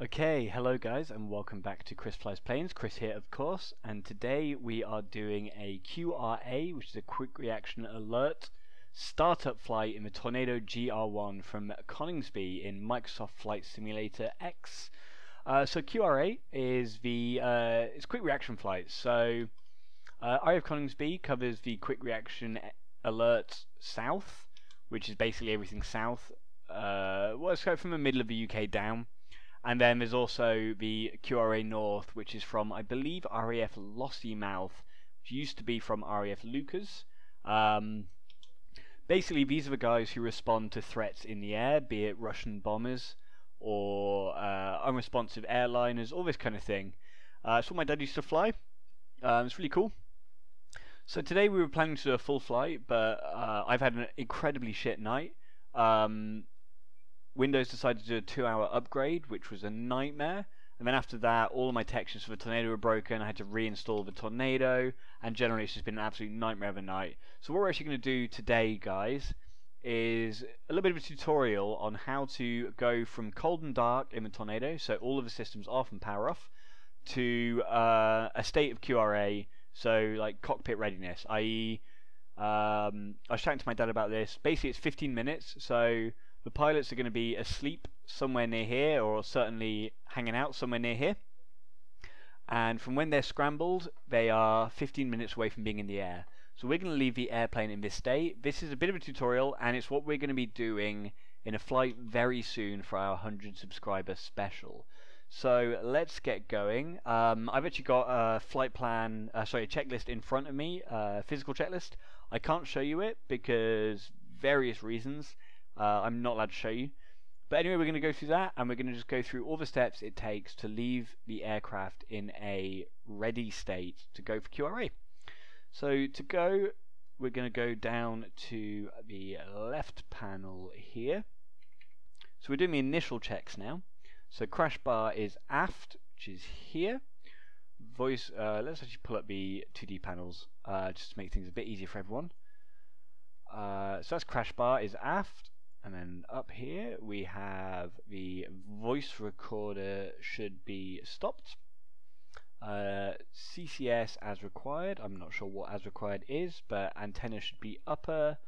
Okay, hello guys and welcome back to Chris Flies Planes. Chris here of course and today we are doing a QRA which is a quick reaction alert startup flight in the Tornado GR1 from Coningsby in Microsoft Flight Simulator X. Uh, so QRA is the uh, it's quick reaction flight. So uh, RAF Coningsby covers the quick reaction alert south, which is basically everything south. Uh, well, it's from the middle of the UK down. And then there's also the QRA North, which is from, I believe, RAF Lossiemouth, which used to be from RAF Leuchars. Um, basically, these are the guys who respond to threats in the air, be it Russian bombers or uh, unresponsive airliners, all this kind of thing. Uh, it's what my dad used to fly. Um, it's really cool. So today we were planning to do a full flight, but uh, I've had an incredibly shit night. Um, Windows decided to do a two hour upgrade, which was a nightmare. And then after that, all of my textures for the Tornado were broken. I had to reinstall the Tornado, and generally it's just been an absolute nightmare of a night. So what we're actually going to do today, guys, is a little bit of a tutorial on how to go from cold and dark in the Tornado, so all of the systems off and power off, to uh, a state of QRA, so like cockpit readiness, i.e. Um, I was chatting to my dad about this. Basically, it's 15 minutes, so the pilots are going to be asleep somewhere near here, or certainly hanging out somewhere near here. And from when they're scrambled, they are 15 minutes away from being in the air. So we're going to leave the airplane in this state. This is a bit of a tutorial, and it's what we're going to be doing in a flight very soon for our 100 subscriber special. So let's get going. Um, I've actually got a flight plan, uh, sorry, a checklist in front of me, a physical checklist. I can't show you it because various reasons. Uh, I'm not allowed to show you. But anyway, we're going to go through that and we're going to just go through all the steps it takes to leave the aircraft in a ready state to go for QRA. So to go, we're going to go down to the left panel here. So we're doing the initial checks now. So crash bar is aft, which is here. Voice, uh, let's actually pull up the 2D panels uh, just to make things a bit easier for everyone. Uh, so that's crash bar is aft. And then up here we have the voice recorder should be stopped. Uh, CCS as required, I'm not sure what as required is, but antenna should be upper.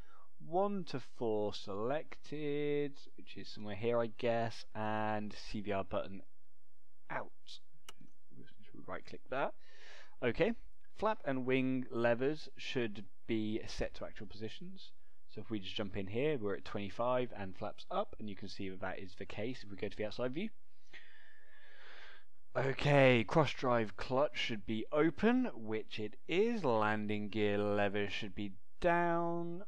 1 to 4 selected, which is somewhere here I guess, and CVR button out. Right click that. Okay, flap and wing levers should be set to actual positions. So if we just jump in here, we're at 25 and flaps up, and you can see that that is the case if we go to the outside view. Okay, cross drive clutch should be open, which it is. Landing gear lever should be down.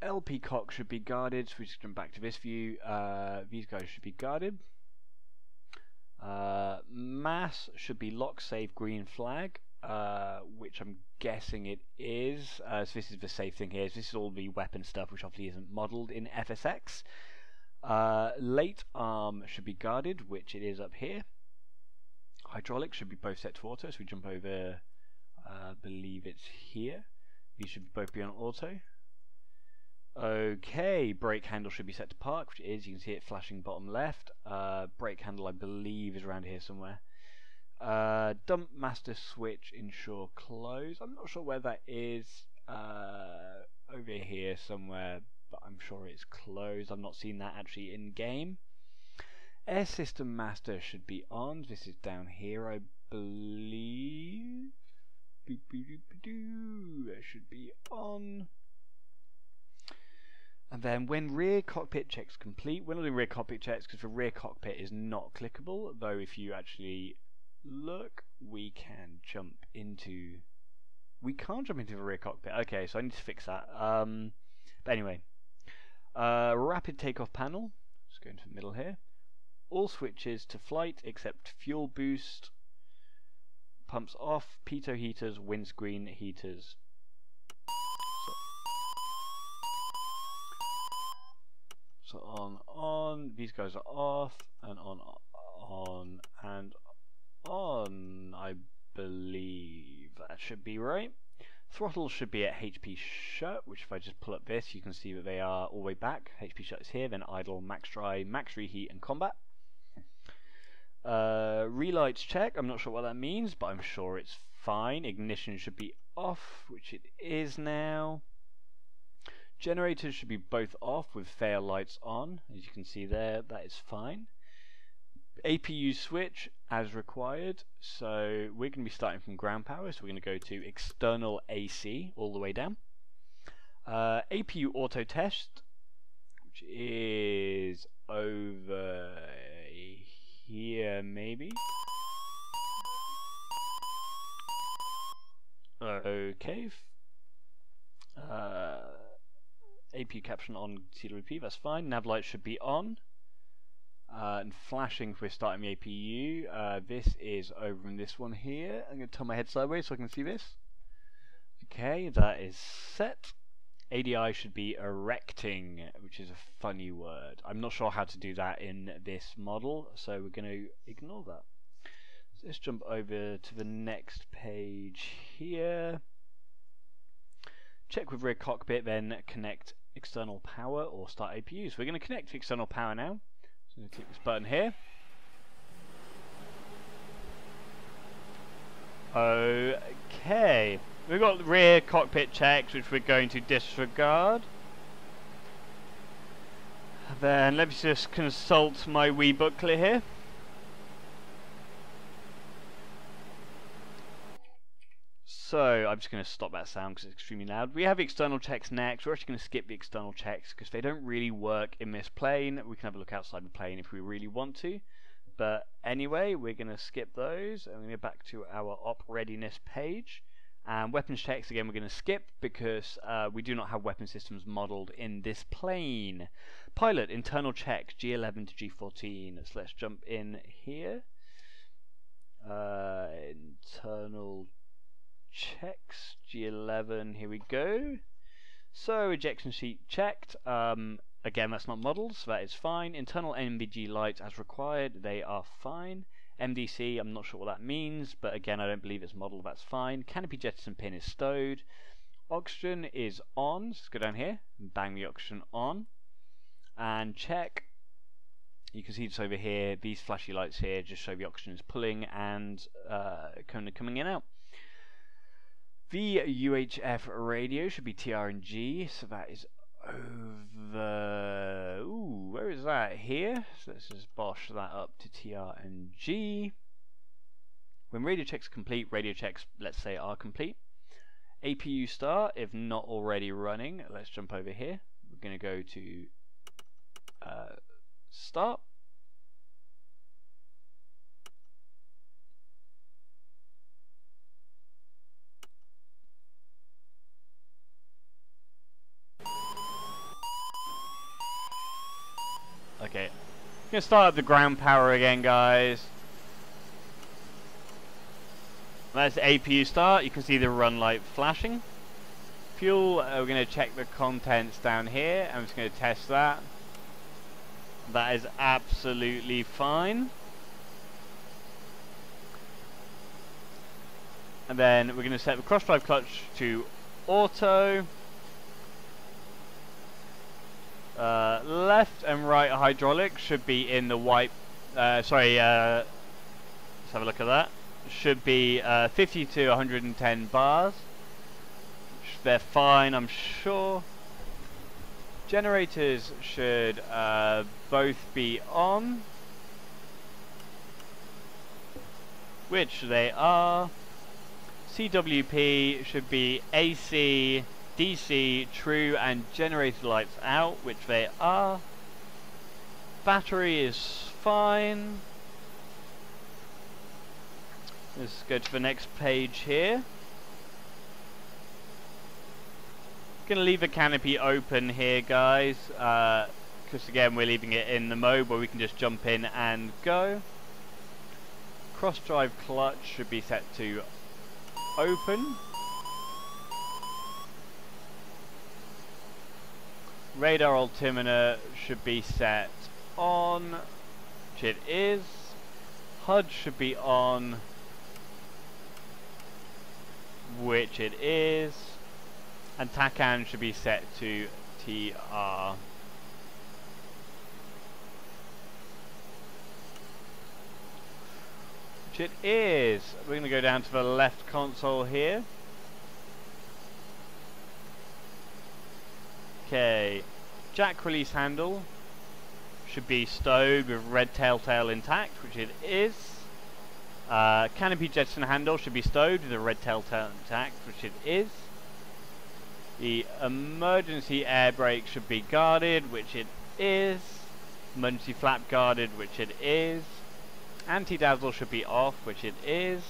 LP cock should be guarded, so we just jump back to this view. Uh, these guys should be guarded. Uh, mass should be lock save green flag. Uh, which I'm guessing it is. Uh, so this is the safe thing here. So this is all the weapon stuff, which obviously isn't modelled in FSX. Uh, late arm should be guarded, which it is up here. Hydraulics should be both set to auto, so we jump over, I uh, believe it's here. These should both be on auto. Okay, brake handle should be set to park, which it is. You can see it flashing bottom left. Uh, brake handle, I believe, is around here somewhere. Uh, dump master switch ensure close. I'm not sure where that is. Uh, over here somewhere, but I'm sure it's closed. I've not seen that actually in game. Air system master should be on. This is down here, I believe. It should be on. And then when rear cockpit checks complete, we're not doing rear cockpit checks because the rear cockpit is not clickable, though if you actually look, we can jump into... We can't jump into the rear cockpit. Okay, so I need to fix that. Um, but anyway, uh, rapid takeoff panel. Let's go into the middle here. All switches to flight except fuel boost, pumps off, pitot heaters, windscreen heaters. So on, on, these guys are off, and on, on, and on, I believe. That should be right. Throttle should be at HP shut, which if I just pull up this, you can see that they are all the way back. HP shut is here, then idle, max dry, max reheat, and combat. Uh, relights check, I'm not sure what that means, but I'm sure it's fine. Ignition should be off, which it is now. Generators should be both off with fail lights on. As you can see there, that is fine. APU switch as required. So we're going to be starting from ground power. So we're going to go to external AC all the way down. Uh, APU auto test, which is over here maybe. Okay. Uh, APU caption on CWP, that's fine. Nav light should be on. Uh, and flashing if we're starting the APU. Uh, this is over in this one here. I'm going to turn my head sideways so I can see this. Okay, that is set. ADI should be erecting, which is a funny word. I'm not sure how to do that in this model, so we're going to ignore that. So let's jump over to the next page here. Check with rear cockpit, then connect external power or start APUs. We're going to connect external power now. So I'm going to click this button here. Okay. We've got rear cockpit checks, which we're going to disregard. Then let me just consult my wee booklet here. So I'm just going to stop that sound because it's extremely loud. We have external checks next. We're actually going to skip the external checks because they don't really work in this plane. We can have a look outside the plane if we really want to. But anyway, we're going to skip those and we're going to go back to our op readiness page. And weapons checks, again, we're going to skip because uh, we do not have weapon systems modeled in this plane. Pilot, internal checks, G11 to G14. So let's jump in here. Uh, internal checks, G11, here we go. So, ejection sheet checked. Um, again, that's not modeled, so that is fine. Internal NVG lights as required, they are fine. MDC, I'm not sure what that means, but again, I don't believe it's modeled, that's fine. Canopy jettison pin is stowed. Oxygen is on, let's go down here and bang the oxygen on. And check, you can see this over here, these flashy lights here just show the oxygen is pulling and uh, coming in out. The UHF radio should be TRNG, so that is over. Ooh, where is that? Here. So let's just bosh that up to TRNG. When radio checks complete, radio checks, let's say, are complete. APU start, if not already running, let's jump over here. We're going to go to uh, start. Okay. I'm gonna start up the ground power again, guys. That's APU start. You can see the run light flashing. Fuel, uh, we're going to check the contents down here. I'm just going to test that. That is absolutely fine. And then we're going to set the cross drive clutch to auto. Uh, left and right hydraulic should be in the white. Uh, sorry, uh, let's have a look at that. Should be uh, 50 to 110 bars. They're fine, I'm sure. Generators should uh, both be on, which they are. CWP should be AC DC, true, and generator lights out, which they are. Battery is fine. Let's go to the next page here. Gonna leave the canopy open here, guys, because uh, again we're leaving it in the mode where we can just jump in and go. Cross drive clutch should be set to open. Radar altimeter should be set on, which it is. HUD should be on, which it is. And TACAN should be set to TR. which it is. We're going to go down to the left console here. Okay, jack release handle should be stowed with red telltale intact, which it is. Uh, canopy jettison handle should be stowed with a red telltale intact, which it is. The emergency air brake should be guarded, which it is. Emergency flap guarded, which it is. Anti-dazzle should be off, which it is.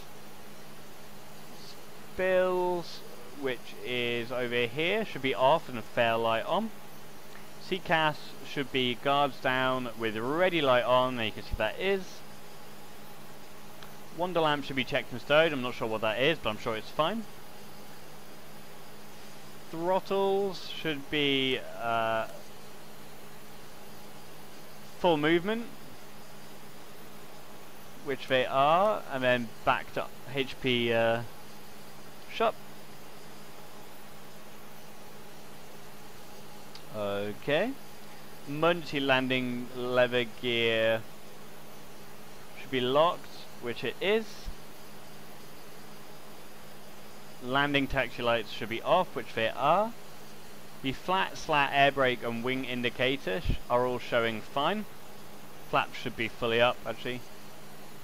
Spills, which is over here, should be off and a fair light on. CCAS should be guards down with ready light on, and you can see that is. Wonder lamp should be checked and stowed, I'm not sure what that is, but I'm sure it's fine. Throttles should be uh, full movement, which they are, and then back to HP uh, shut. Okay. Emergency landing lever gear should be locked, which it is. Landing taxi lights should be off, which they are. The flat, slat, air brake and wing indicators are all showing fine. Flaps should be fully up, actually.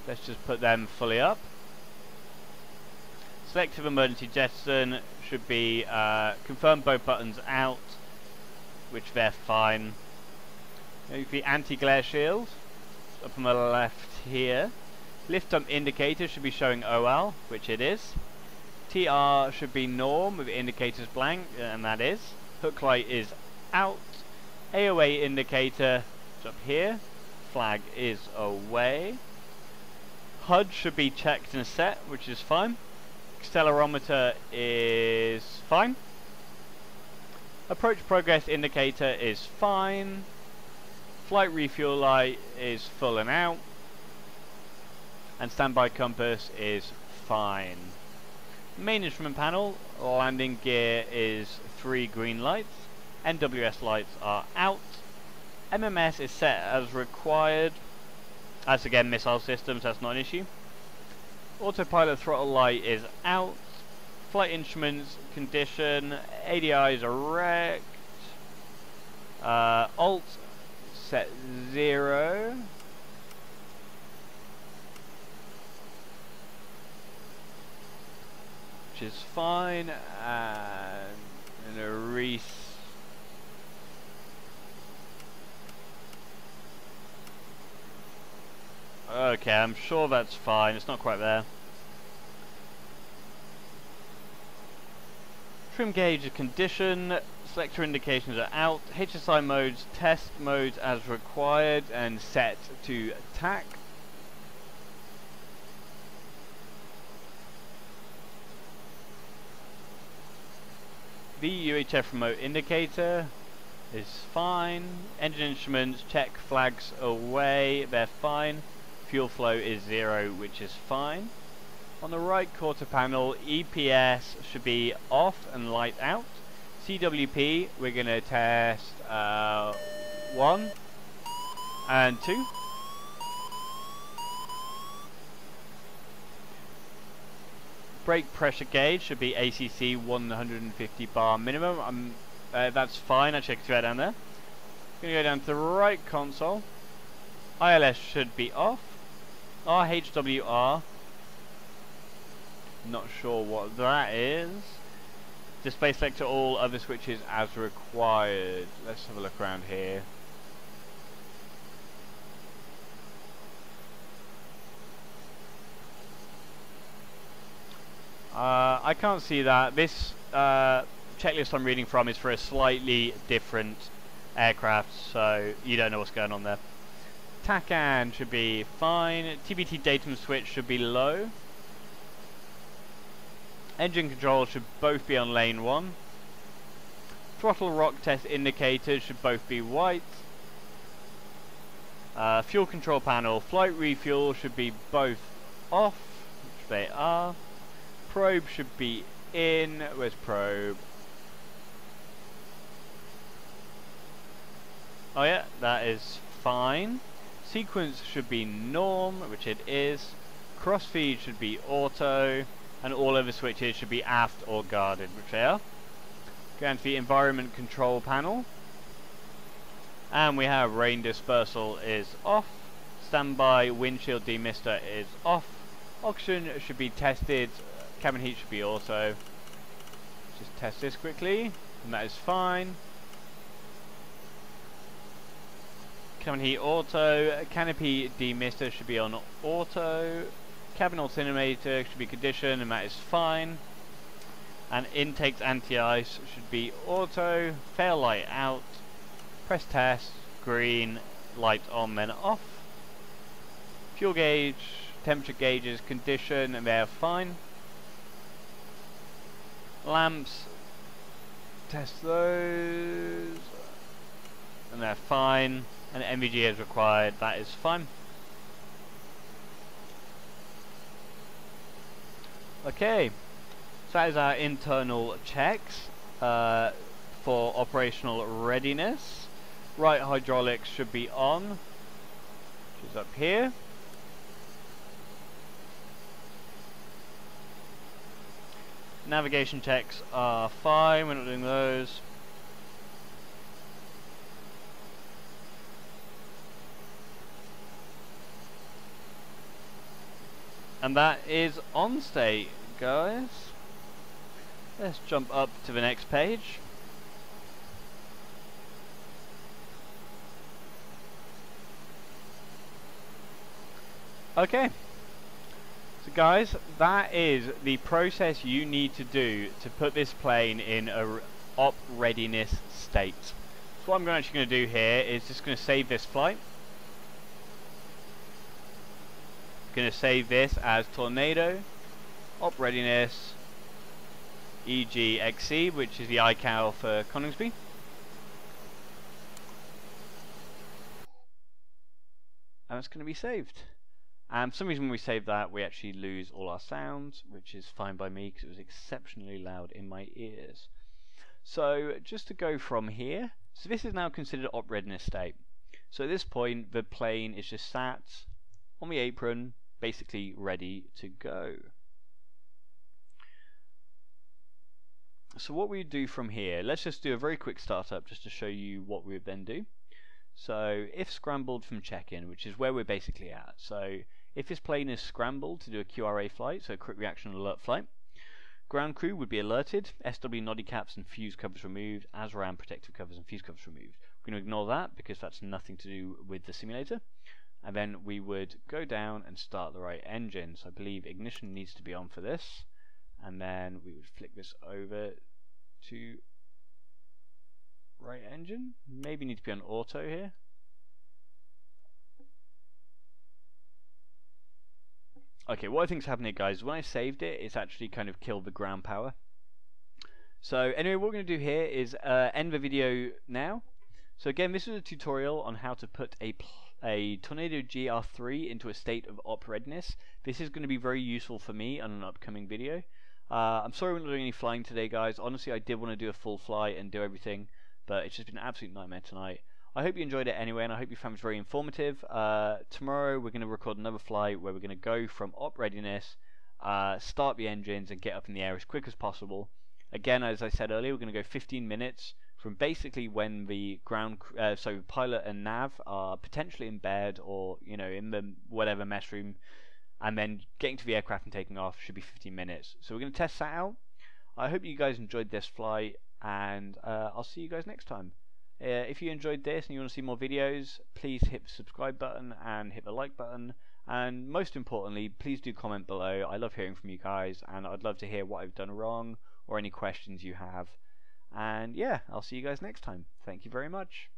Let's just put them fully up. Selective emergency jettison should be uh, both buttons out which they're fine. The anti-glare shield, up on the left here. Lift up indicator should be showing OL, which it is. TR should be norm with indicators blank, and that is. Hook light is out. AOA indicator is up here. Flag is away. HUD should be checked and set, which is fine. Accelerometer is fine. Approach progress indicator is fine. Flight refuel light is full and out. And standby compass is fine. Main instrument panel, landing gear is three green lights. NWS lights are out. MMS is set as required. As again missile systems, that's not an issue. Autopilot throttle light is out. Flight instruments condition, ADIs are wrecked. Uh, alt set zero. Which is fine, and a Reese. Okay, I'm sure that's fine, it's not quite there. Trim gauge condition, selector indications are out, HSI modes, test modes as required and set to TAC. The UHF remote indicator is fine. Engine instruments, check flags away, they're fine. Fuel flow is zero, which is fine. On the right quarter panel, EPS should be off and light out. CWP, we're going to test uh, 1 and 2. Brake pressure gauge should be ACC 150 bar minimum. Um, uh, that's fine, I checked that down there. Going to go down to the right console. ILS should be off. RHWR not sure what that is. Display selector all other switches as required. Let's have a look around here. Uh, I can't see that. This uh, checklist I'm reading from is for a slightly different aircraft, so you don't know what's going on there. TACAN should be fine. TBT datum switch should be low. Engine controls should both be on lane 1. Throttle rock test indicators should both be white. Uh, fuel control panel, flight refuel should be both off, which they are. Probe should be in, where's probe? Oh yeah, that is fine. Sequence should be norm, which it is. Crossfeed should be auto, and all other switches should be aft or guarded, which they are. Going to the environment control panel. And we have rain dispersal is off. Standby windshield demister is off. Oxygen should be tested. Cabin heat should be auto. Just test this quickly, and that is fine. Cabin heat auto. Canopy demister should be on auto. Cabin altimeter should be conditioned, and that is fine. And intakes anti-ice should be auto. Fail light out. Press test. Green. Light on, then off. Fuel gauge, temperature gauges, condition, and they're fine. Lamps, test those, and they're fine. And NVG is required, that is fine. Okay, so that is our internal checks uh, for operational readiness. Right hydraulics should be on, which is up here. Navigation checks are fine, we're not doing those. And that is on state, guys. Let's jump up to the next page. Okay. So guys, that is the process you need to do to put this plane in a op readiness state. So what I'm actually going to do here is just going to save this flight. Going to save this as Tornado, op readiness, EGXC, which is the ICAO for Coningsby. And it's going to be saved. And for some reason when we save that, we actually lose all our sounds, which is fine by me because it was exceptionally loud in my ears. So just to go from here, so this is now considered op readiness state. So at this point, the plane is just sat on the apron, basically ready to go. So what we do from here, let's just do a very quick startup just to show you what we would then do. So if scrambled from check-in, which is where we're basically at. So if this plane is scrambled to do a QRA flight, so a quick reaction alert flight, ground crew would be alerted, SW noddy caps and fuse covers removed, ASRAAM protective covers and fuse covers removed. We're going to ignore that because that's nothing to do with the simulator. And then we would go down and start the right engine. So I believe ignition needs to be on for this. And then we would flick this over to right engine. Maybe need to be on auto here. Okay, what I think is happening guys, when I saved it, it's actually kind of killed the ground power. So anyway, what we're going to do here is uh, end the video now. So again, this is a tutorial on how to put a, a Tornado GR3 into a state of op readiness. This is going to be very useful for me on an upcoming video. Uh, I'm sorry we're not doing any flying today guys, honestly I did want to do a full flight and do everything, but it's just been an absolute nightmare tonight. I hope you enjoyed it anyway, and I hope you found it very informative. Uh, tomorrow we're going to record another flight where we're going to go from op readiness, uh, start the engines, and get up in the air as quick as possible. Again, as I said earlier, we're going to go 15 minutes from basically when the ground, uh, so pilot and nav are potentially in bed or you know in the whatever mess room, and then getting to the aircraft and taking off should be 15 minutes. So we're going to test that out. I hope you guys enjoyed this flight, and uh, I'll see you guys next time. Uh, if you enjoyed this and you want to see more videos, please hit the subscribe button and hit the like button. And most importantly, please do comment below. I love hearing from you guys, and I'd love to hear what I've done wrong or any questions you have. And yeah, I'll see you guys next time. Thank you very much.